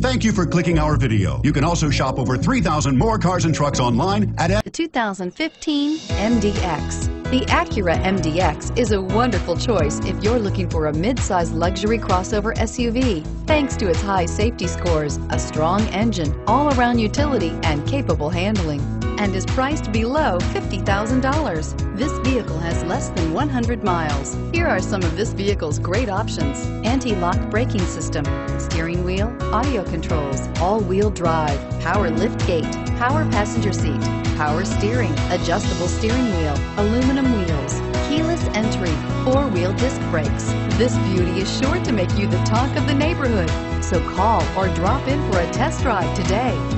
Thank you for clicking our video. You can also shop over 3,000 more cars and trucks online at The 2015 MDX. The Acura MDX is a wonderful choice if you're looking for a mid-size luxury crossover SUV. Thanks to its high safety scores, a strong engine, all-around utility, and capable handling and is priced below $50,000. This vehicle has less than 100 miles. Here are some of this vehicle's great options. Anti-lock braking system, steering wheel, audio controls, all-wheel drive, power lift gate, power passenger seat, power steering, adjustable steering wheel, aluminum wheels, keyless entry, four-wheel disc brakes. This beauty is sure to make you the talk of the neighborhood. So call or drop in for a test drive today.